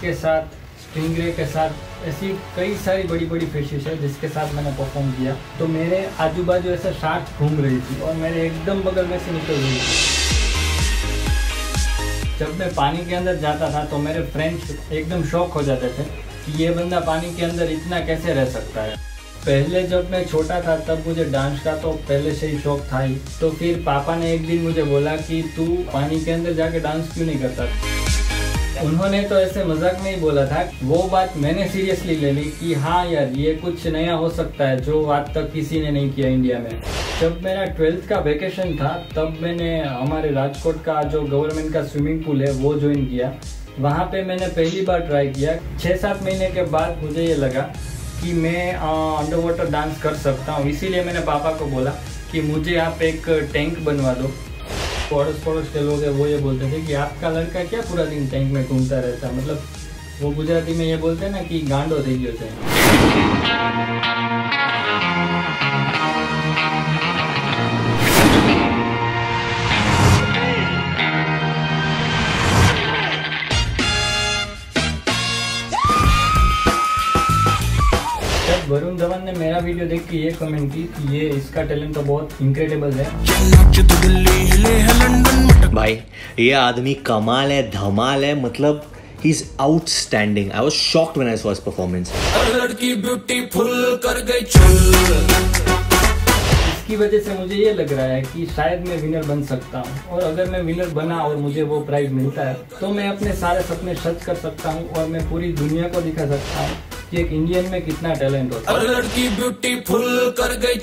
के साथ स्टिंगरे के साथ, ऐसी कई सारी बड़ी बड़ी फिशेस है जिसके साथ मैंने परफॉर्म किया। तो मेरे आजू बाजू ऐसे शार्क घूम रही थी और मेरे एकदम बगल में से निकल रही थी। जब मैं पानी के अंदर जाता था तो मेरे फ्रेंड्स एकदम शौक हो जाते थे कि ये बंदा पानी के अंदर इतना कैसे रह सकता है। पहले जब मैं छोटा था, तब मुझे डांस का तो पहले से ही शौक था ही। तो फिर पापा ने एक दिन मुझे बोला कि तू पानी के अंदर जाके डांस क्यों नहीं करता? उन्होंने तो ऐसे मज़ाक में ही बोला था, वो बात मैंने सीरियसली ले ली कि हाँ यार, ये कुछ नया हो सकता है जो आज तक किसी ने नहीं किया इंडिया में। जब मेरा ट्वेल्थ का वेकेशन था, तब मैंने हमारे राजकोट का जो गवर्नमेंट का स्विमिंग पूल है, वो ज्वाइन किया। वहाँ पे मैंने पहली बार ट्राई किया। छः सात महीने के बाद मुझे ये लगा कि मैं अंडर वाटर डांस कर सकता हूँ। इसीलिए मैंने पापा को बोला कि मुझे आप एक टैंक बनवा दो। पड़ोस पड़ोस के लोग हैं वो ये बोलते थे कि आपका लड़का क्या पूरा दिन टैंक में घूमता रहता है मतलब वो गुजराती में ये बोलते हैं ना कि गांडो થઈ ગયો છે वरुण धवन ने मेरा वीडियो देख के ये कमेंट की कि ये इसका टैलेंट तो बहुत इनक्रेडिबल है। भाई ये आदमी कमाल है धमाल है मतलब ही is outstanding I was shocked when I saw his performance लड़की ब्यूटीफुल कर गई चुल इसकी वजह से मुझे ये लग रहा है कि शायद मैं विनर बन सकता हूँ। और अगर मैं विनर बना और मुझे वो प्राइज मिलता है तो मैं अपने सारे सपने सच कर सकता हूँ और मैं पूरी दुनिया को दिखा सकता हूँ। कि एक इंडियन में कितना टैलेंट होता है। लड़की ब्यूटीफुल कर गई